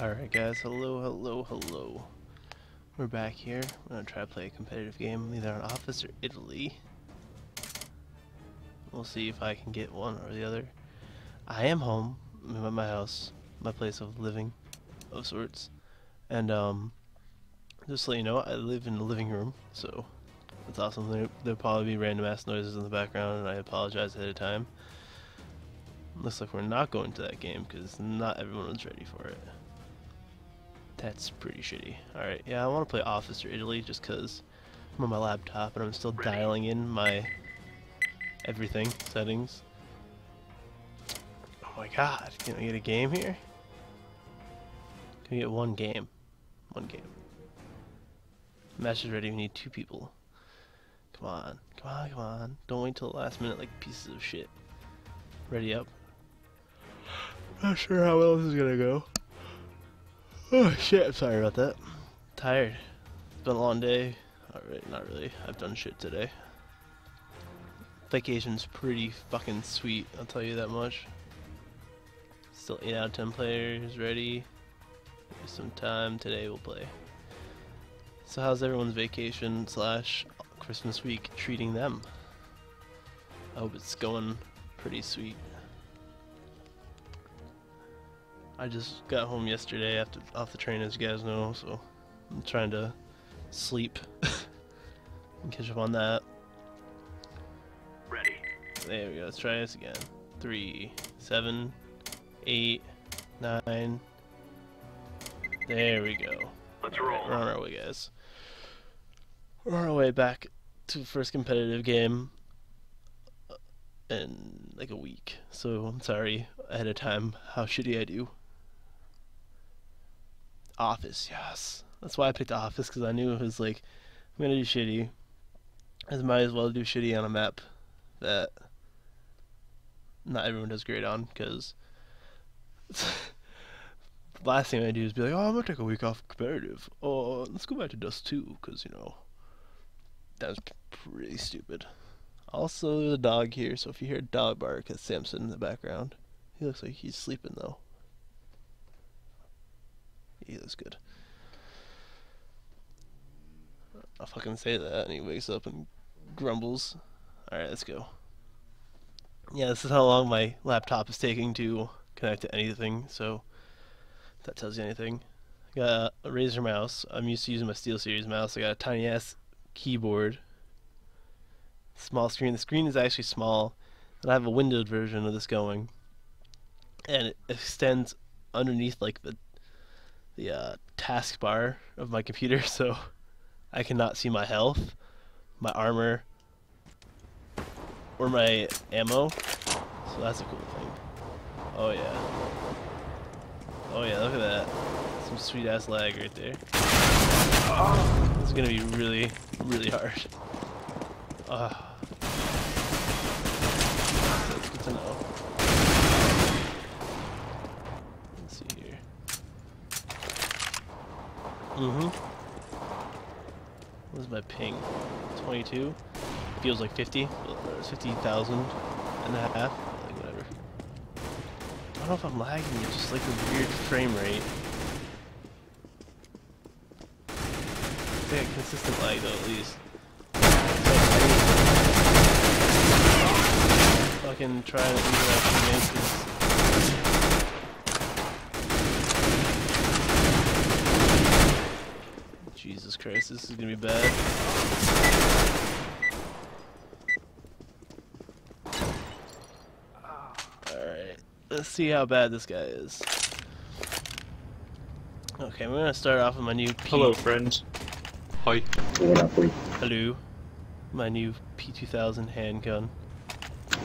Alright guys, hello, hello, hello. We're back here. I'm gonna try to play a competitive game, either on Office or Italy. We'll see if I can get one or the other. I am home. I'm at my house, my place of living, of sorts. And, um, just so you know, I live in the living room, so that's awesome. There, there'll probably be random ass noises in the background, and I apologize ahead of time. Looks like we're not going to that game, because not everyone was ready for it. That's pretty shitty. Alright, yeah, I want to play Officer Italy just because I'm on my laptop and I'm still Ready. dialing in my everything settings. Oh my god, can I get a game here? Can we get one game? One game. Match is ready, we need two people. Come on, come on, come on. Don't wait till the last minute like pieces of shit. Ready up. Not sure how well this is gonna go. Oh shit, sorry about that. Tired. It's been a long day. Alright, not really. I've done shit today. Vacation's pretty fucking sweet, I'll tell you that much. Still 8 out of 10 players ready. Some time, today we'll play. So how's everyone's vacation slash Christmas week treating them? I hope it's going pretty sweet. I just got home yesterday after off the train, as you guys know, so I'm trying to sleep and catch up on that. Ready. There we go. Let's try this again. Three, seven, eight, nine. There we go. Let's roll. We're on our way, guys. We're on our way back to the first competitive game uh, in like a week. So I'm sorry ahead of time how shitty I do. Office, yes. That's why I picked Office because I knew it was like I'm gonna do shitty. I might as well do shitty on a map that not everyone does great on because the last thing I do is be like, oh, I'm gonna take a week off competitive. Oh, let's go back to Dust 2 because you know that's pretty stupid. Also, there's a dog here, so if you hear a dog bark, it's Samson in the background. He looks like he's sleeping though. He good. I'll fucking say that, and he wakes up and grumbles. Alright, let's go. Yeah, this is how long my laptop is taking to connect to anything, so that tells you anything. I got a Razer mouse. I'm used to using my SteelSeries mouse. I got a tiny ass keyboard. Small screen. The screen is actually small, and I have a windowed version of this going. And it extends underneath like the the uh, taskbar of my computer, so I cannot see my health, my armor, or my ammo. So that's a cool thing. Oh yeah. Oh yeah, look at that. Some sweet ass lag right there. It's gonna be really, really hard that's good to know. Mm-hmm. What is my ping? 22? Feels like 50. It's 50,000 and a half. Like, whatever. I don't know if I'm lagging It's just like a weird frame rate. Yeah, consistent lag though, at least. Fucking try to do that Jesus Christ, this is gonna be bad. Alright, let's see how bad this guy is. Okay, we're gonna start off with my new P Hello, friends. Hi. What up, we? Hello. My new P2000 handgun.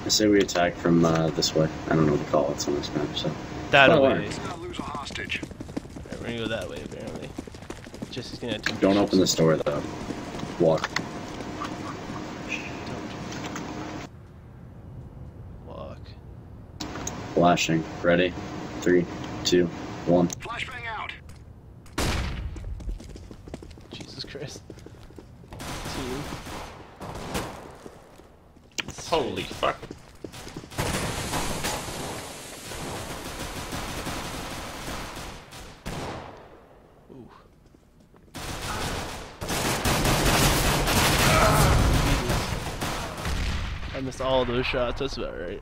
I say we attack from uh, this way. I don't know what to call it on this map, so. That way. Lose a hostage. Right, we're gonna go that way, apparently. Jesse's gonna Don't open this door though. Walk. Walk. Flashing. Ready? Three, two, one. Flashbang out. Jesus Christ. Team. Holy fuck. missed all those shots. That's about right.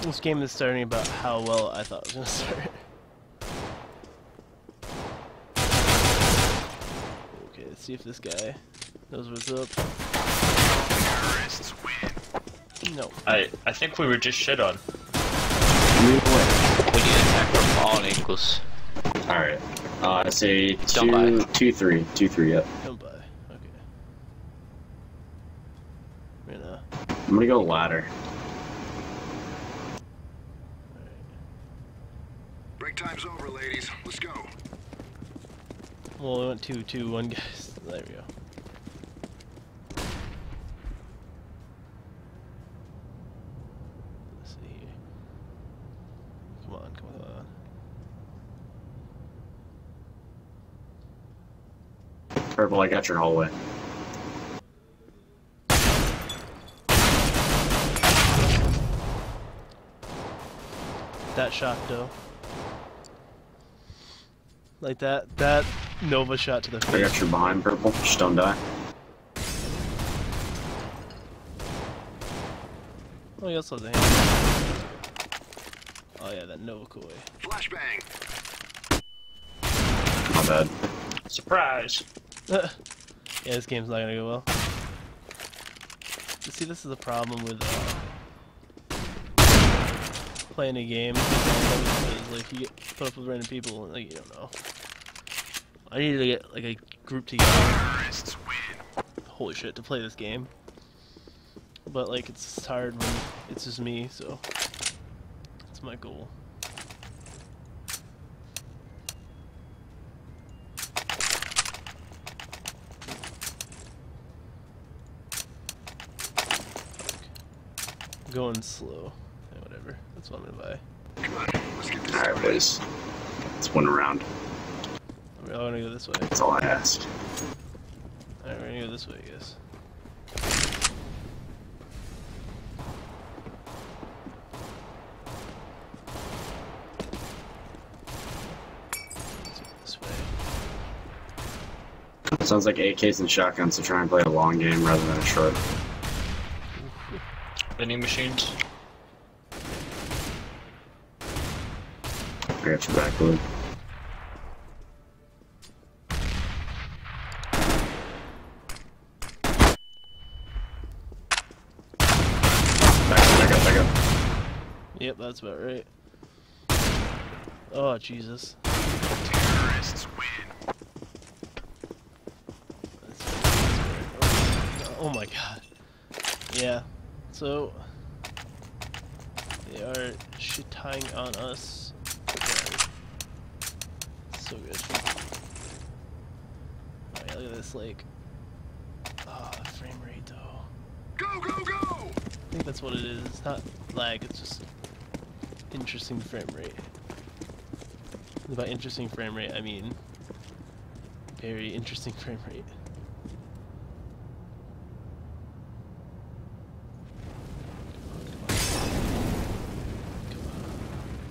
This game is starting about how well I thought it was gonna start. Okay, let's see if this guy knows what's up. Terrorists win. No. I I think we were just shit on. Move away. We need to attack from all angles. Alright. Uh, I say Don't two, buy. two, three. Two, three, yep. Don't buy. Okay. We're gonna. I'm gonna go ladder. Break time's over, ladies. Let's go. Well, we went two, two, one, guys. There we go. Let's see here. Come on, come on. Purple, I got your hallway. That shot, though. Like that, that Nova shot to the I got your behind, purple. Just don't die. Oh, he also has a hand. Oh yeah, that Nova Koi. Flashbang. My bad. Surprise! yeah, this game's not gonna go well. You see, this is the problem with uh, playing a game. Like you get put up with random people, and like you don't know. I need to get like a group together. Holy shit, to play this game. But like it's hard when it's just me, so that's my goal. Going slow. Yeah, whatever. That's what I'm gonna buy. Come on, let's get this Alright, started. boys. It's one round. We're all gonna go this way. That's all I asked. Alright, we're gonna go this way, I guess. This way. Sounds like AKs and shotguns to try and play a long game rather than a short. Vending machines. Got your back, Blue. Back up, back up, back up. Yep, that's about right. Oh, Jesus. Terrorists win. That's, that's right. Oh, my god. Yeah, so. They are shitting on us. So good. Alright, look at this, like. Oh, the frame rate, though. Go, go, go! I think that's what it is. It's not lag, it's just interesting frame rate. And by interesting frame rate, I mean very interesting frame rate. Come on, come on.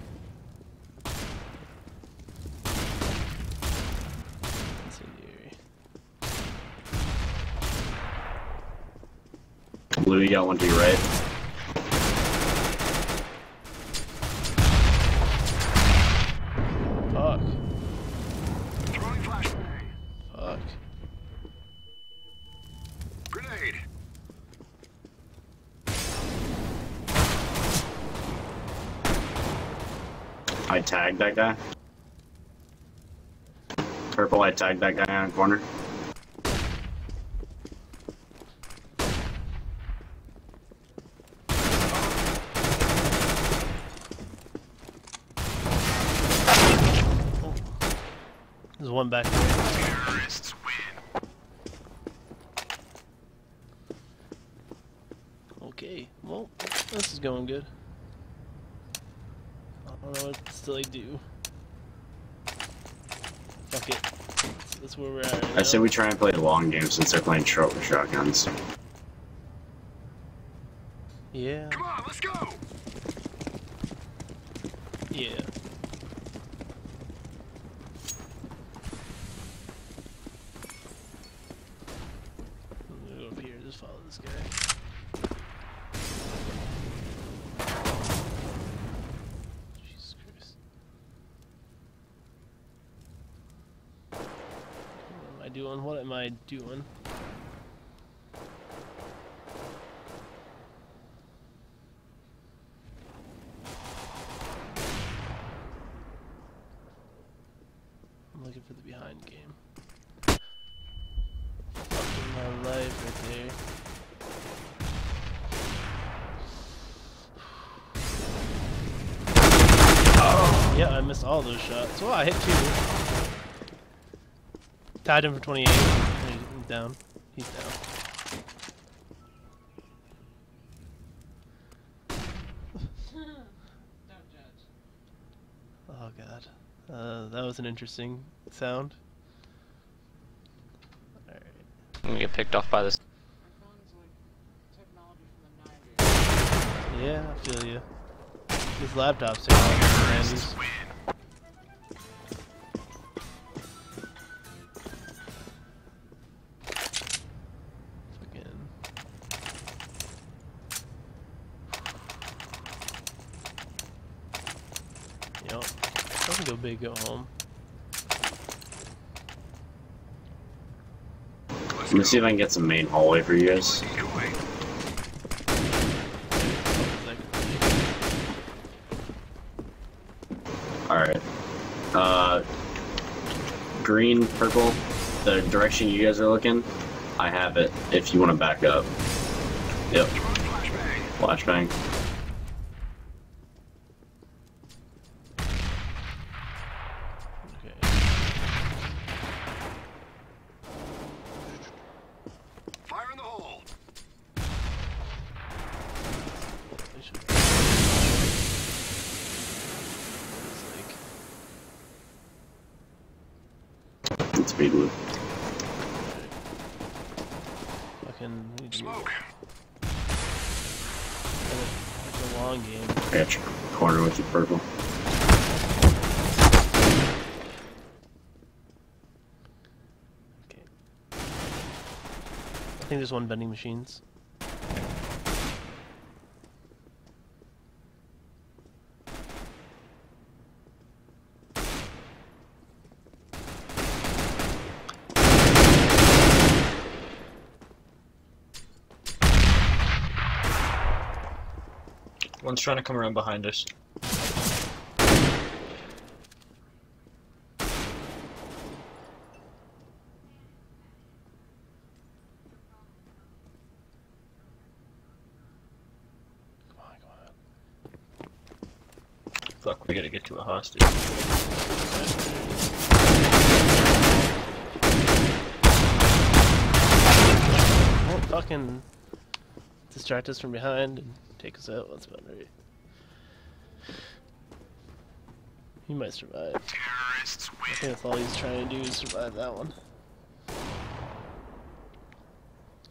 Incendiary. Blue, you got one to your right. Fuck. Fuck. Grenade. I tagged that guy. Purple, I tagged that guy on the corner. There's one back. Terrorists win. Okay, well, this is going good. I don't know what still I do. Fuck it. That's, that's where we're at right I now. say we try and play the long game since they're playing short with shotguns. Yeah, Come on, let's go! yeah. I'm gonna go up here, just follow this guy. doing? What am I doing? I'm looking for the behind game. Fucking my life right there. Yeah, I missed all those shots. Well, I hit two. Tied him for 28. He's down. He's down. Oh god. Uh, that was an interesting sound. Alright. I'm gonna get picked off by this. Yeah, I feel you. These laptops are all big, go home. Let me see if I can get some main hallway for you guys. Alright. Uh, green, purple, the direction you guys are looking, I have it if you want to back up. Yep, flashbang. flashbang. Okay. Fire in the hole. I should- It's speed loop. fucking need Smoke. It's a long game. I got your corner with you, purple. Okay. I think there's one vending machines. One's trying to come around behind us. Fuck, we gotta get to a hostage. Won't fucking distract us from behind take us out. That's about right. He might survive. Terrorists I think that's all he's trying to do is survive that one.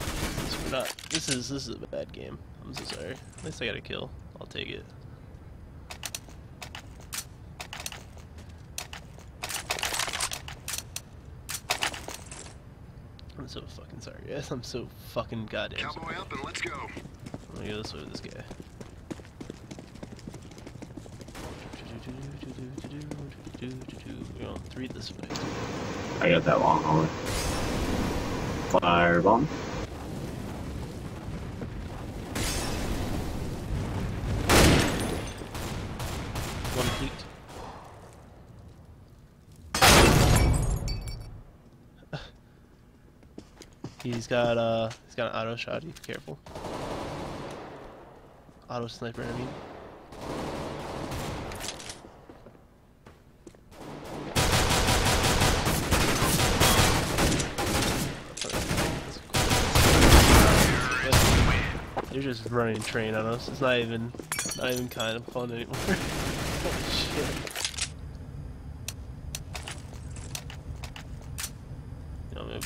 This is not. This is this is a bad game. I'm so sorry. At least I got a kill. I'll take it. I'm so fucking sorry, guys. I'm so fucking goddamn Cowboy sorry. up and let's go. I'm gonna go this way with this guy. We're on three this way. I got that long hallway. Firebomb. One fleet. he's got uh he's got an auto shot, be careful. Auto sniper, I mean. They're just running train on us. It's not even not even kind of fun anymore. Holy shit.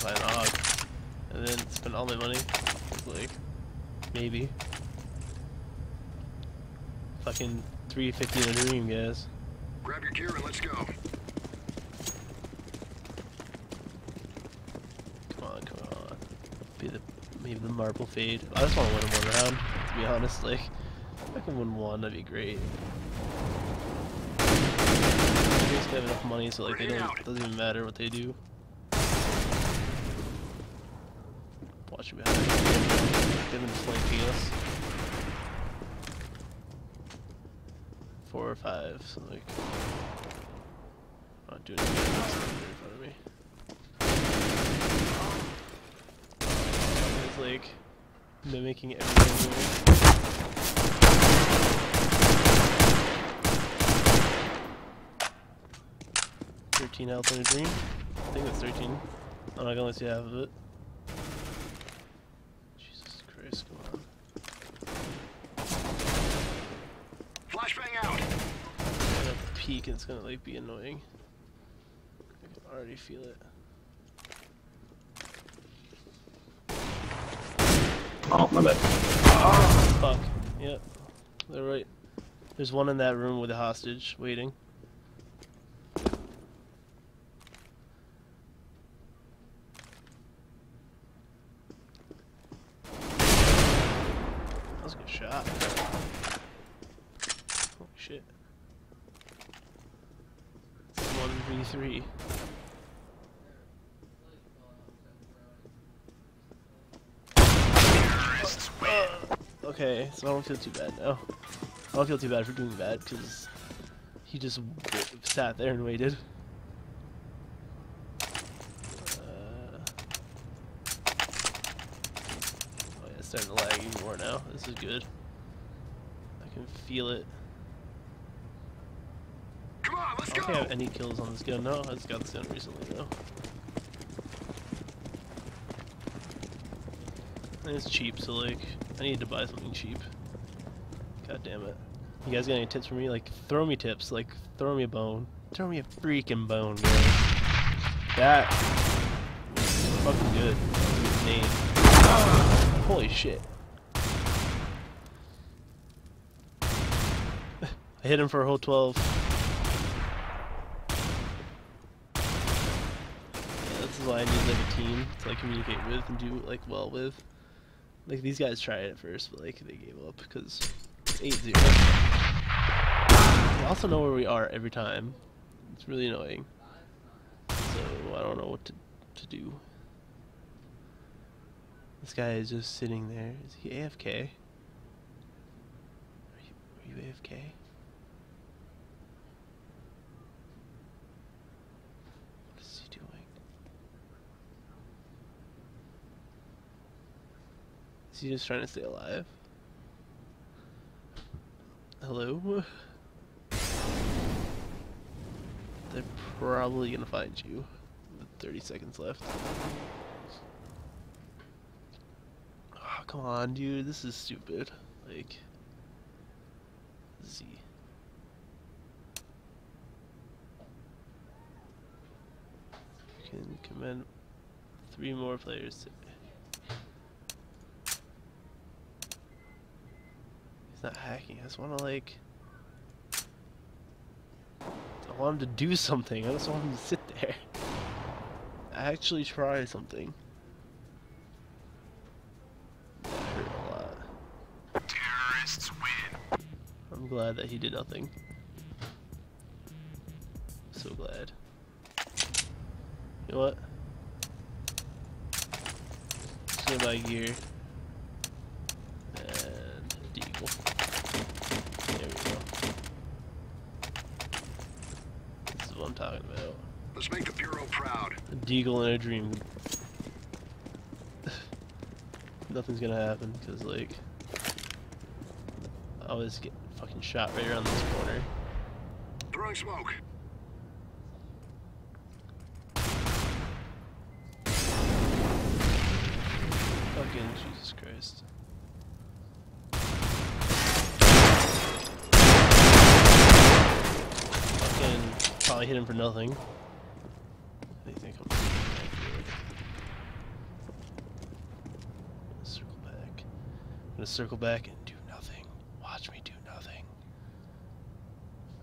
Buy an AUG. And then spend all my money. Like, maybe. Fucking 350 in a dream, guys. Grab your gear and let's go. Come on, come on. Be the maybe the marble fade. I just want to win one round, to be honest. Like, if I can win one, that'd be great. I just have enough money so like they don't. It doesn't even matter what they do. Watch me behind. They've been flanking us. Or five, so like. Not doing anything in front of me. It's like mimicking everything. I'm. Thirteen health in a dream. I think that's thirteen. I'm not gonna let you of it. Jesus Christ, come on. Flashbang out. Peek and it's gonna like be annoying. I can already feel it. Oh, my bad. Fuck. Yep. They're right. There's one in that room with a hostage waiting. That was a good shot. Holy shit. It's 1v3. Okay, so I don't feel too bad now. I don't feel too bad for doing bad because he just w- sat there and waited. Uh, oh yeah, it's starting to lag even more now. This is good. I can feel it. Come on, let's I don't go. think I have any kills on this gun. No, I just got this gun recently though. And it's cheap, so like, I need to buy something cheap. God damn it. You guys got any tips for me? Like, throw me tips. Like, throw me a bone. Throw me a freaking bone, man. That fucking good. Good name. Holy shit. I hit him for a whole 12. Yeah, this is why I need like a team to like communicate with and do like well with. Like these guys tried it at first, but like they gave up because 8-0. We also know where we are every time. It's really annoying. So I don't know what to to do. This guy is just sitting there. Is he AFK? Are you, are you AFK? What is he doing? Is he just trying to stay alive? Hello? They're probably gonna find you with 30 seconds left. Oh, come on, dude. This is stupid. Like, Z. Can commend three more players. He's not hacking. I just want to like. I want him to do something. I just want him to sit there. Actually try something. That hurt a lot. Terrorists win. I'm glad that he did nothing. So glad. You know what? Gonna buy gear. And deagle. There we go. This is what I'm talking about. Let's make the Bureau proud. A deagle in a dream. Nothing's gonna happen because like I always get fucking shot right around this corner. Throwing smoke. Fucking Jesus Christ. Fucking probably hit him for nothing. They think I'm gonna circle back. I'm gonna circle back and do nothing. Watch me do nothing.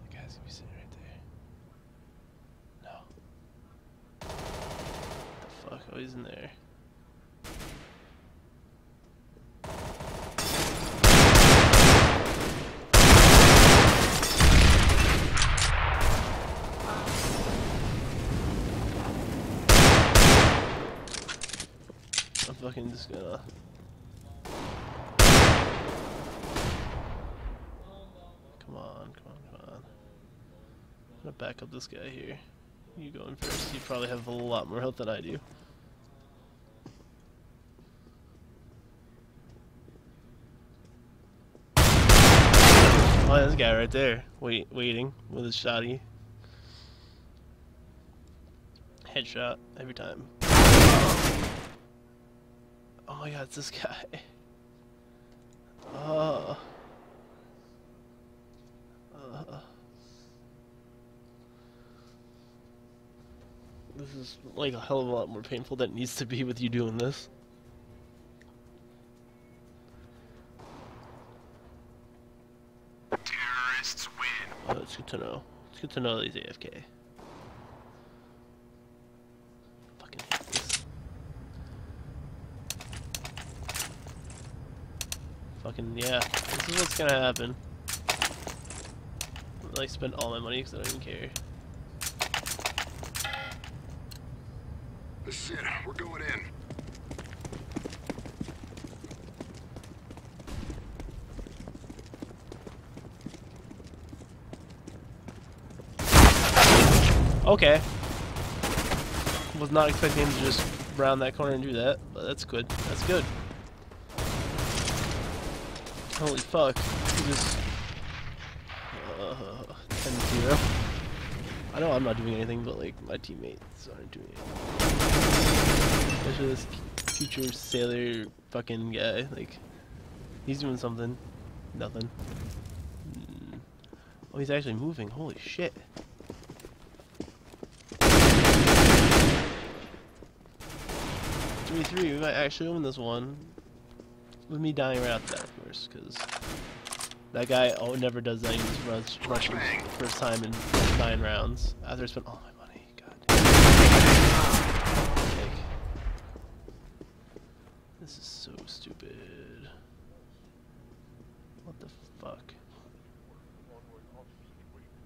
The guy's gonna be sitting right there. No. The fuck? Oh, he's in there. I'm fucking just gonna. Come on, come on, come on. I'm gonna back up this guy here. You going first. You probably have a lot more health than I do. Oh, this guy right there, wait, waiting with his shotty. Headshot every time. Oh my god, it's this guy. Oh. Uh. This is like a hell of a lot more painful than it needs to be with you doing this. Terrorists win. Oh, it's good to know. It's good to know that he's AFK. Fucking hate this. Fucking yeah. This is what's gonna happen. I like spend all my money because I don't even care. This is it. We're going in. Okay. Was not expecting him to just round that corner and do that, but that's good. That's good. Holy fuck. He just... Uh, 10-0. I know I'm not doing anything, but like, my teammates aren't doing anything. Especially this future sailor fucking guy, like, he's doing something. Nothing. Mm. Oh, he's actually moving. Holy shit. Three three, we might actually win this one. With me dying right out that, of course, because that guy oh never does that. He just runs rushes first time in nine rounds after I spent all my money. God. Like, this is so stupid. What the fuck?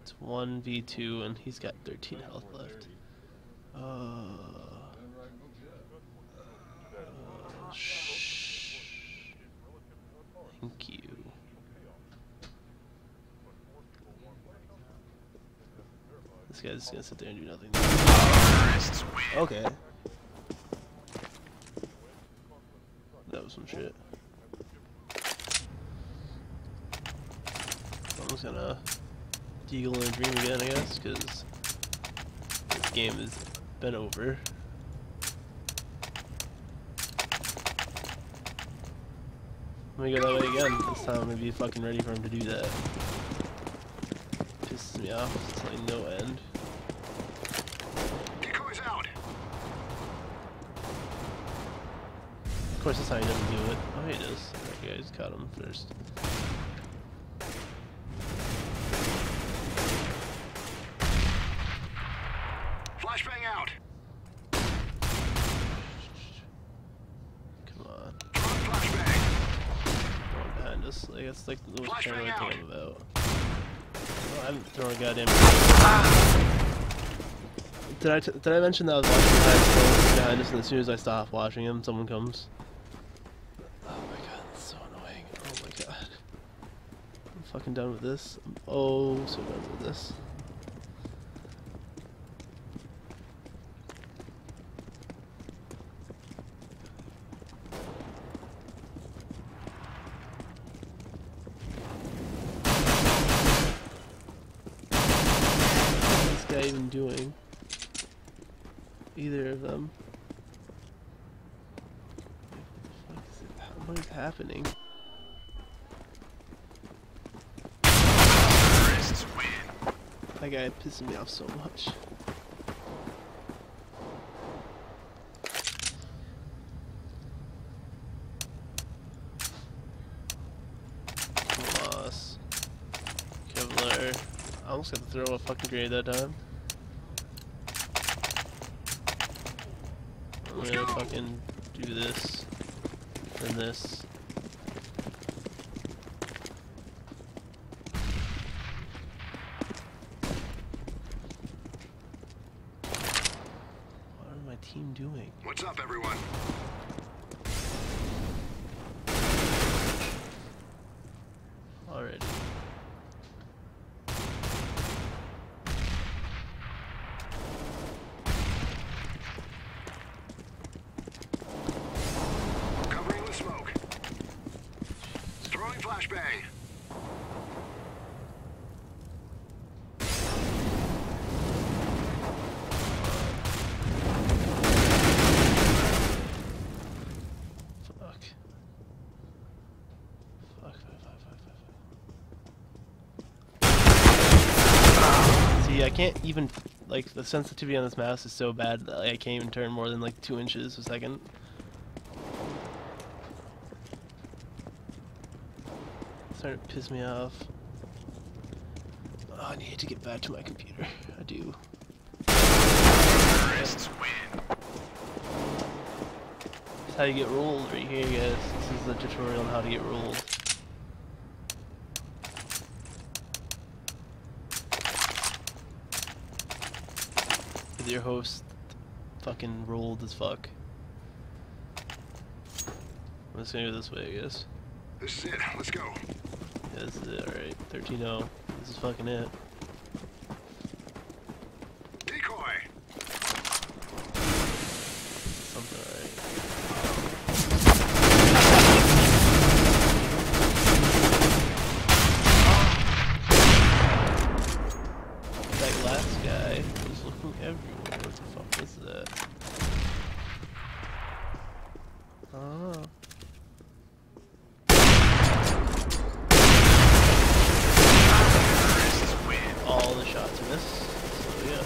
It's one v two, and he's got 13 health left. Uh. Uh, shh. Thank you. This guy's just gonna sit there and do nothing. Okay. That was some shit. I'm just gonna deagle and dream again, I guess, because this game has been over. Let me go that way again. This time I'm gonna be fucking ready for him to do that. Pisses me off to like no end. Decoys out. Of course, that's how he doesn't do it. Oh, he does. Okay, I just caught him first. Flashbang out. Come on. Throwing flashbang. Going behind us. Like, that's like the most Flashbang thing out. I'm about. Oh, I haven't thrown a goddamn. Did I, t did I mention that I was watching the guy behind us and as soon as I stop watching him, someone comes? Oh my god, that's so annoying. Oh my god. I'm fucking done with this. I'm oh so done with this. Even doing? Either of them. What is happening? That guy pissing me off so much. Loss. Kevlar. I almost got to throw a fucking grenade that time. Let's gonna go. fucking do this, and this. What are my team doing? What's up, everyone? Already. Can't even, like, the sensitivity on this mouse is so bad that like, I can't even turn more than, like, two inches a second. It's starting to piss me off. Oh, I need to get back to my computer. I do. Terrorists win. That's how you get rolled right here, guys. This is the tutorial on how to get rolled. Your host fucking rolled as fuck. I'm just gonna go this way, I guess. This is it. Let's go. Yeah, this is it, alright. 13 0. This is fucking it. Decoy. Something alright. That last guy was looking everywhere. What the fuck was that? I don't know. Terrorists win. All the shots missed. So yeah.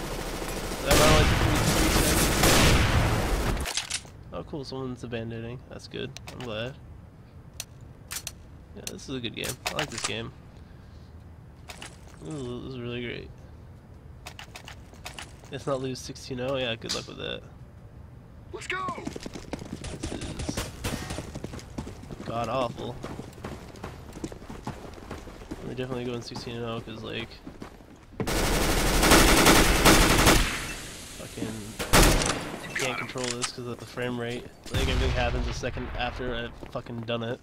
That round only took me three seconds. Oh cool, someone's abandoning. That's good. I'm glad. Yeah, this is a good game. I like this game. Ooh, this is really great. Let's not lose 16-0. Yeah, good luck with that. Let's go. This is god awful. We're definitely going 16 0 because, like, fucking can't control this because of the frame rate. Like, everything happens a second after I've fucking done it.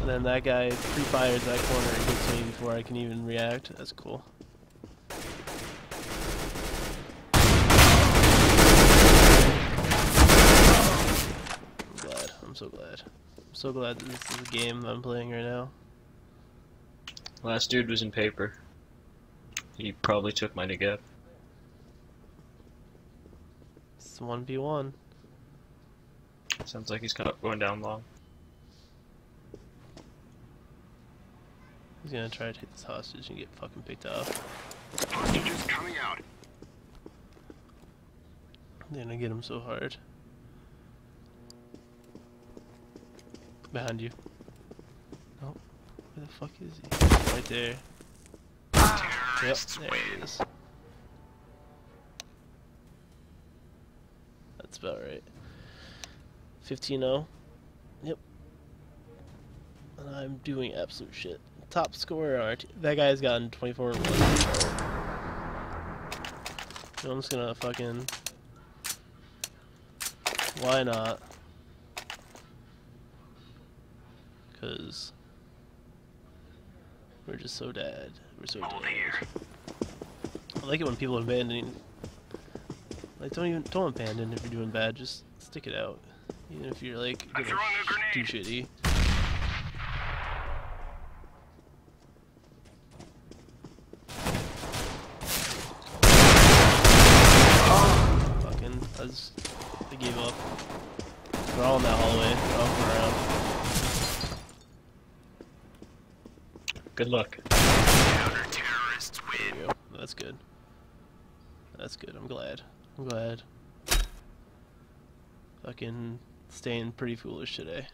And then that guy pre-fires that corner and hits me before I can even react. That's cool. I'm glad. I'm so glad. I'm so glad that this is a game I'm playing right now. Last dude was in paper. He probably took my negap. It's 1v1. Sounds like he's going down long. He's gonna try to take this hostage and get fucking picked off. Hostages coming out. They're gonna get him so hard. Behind you. Where the fuck is he? Right there. Ah, yep, there he is. That's about right. 15-0. Yep. And I'm doing absolute shit. Top scorer on. That guy's gotten 24 1. So I'm just gonna fucking. Why not? Because. We're just so dead. We're so Hold dead. here. I like it when people abandon. Like, don't even don't abandon if you're doing bad. Just stick it out, even if you're like gonna do shitty. Fucking, I just I gave up. They're all in that hallway. They're all going around. Good luck. Win. go. That's good. That's good. I'm glad. I'm glad. Fucking staying pretty foolish today.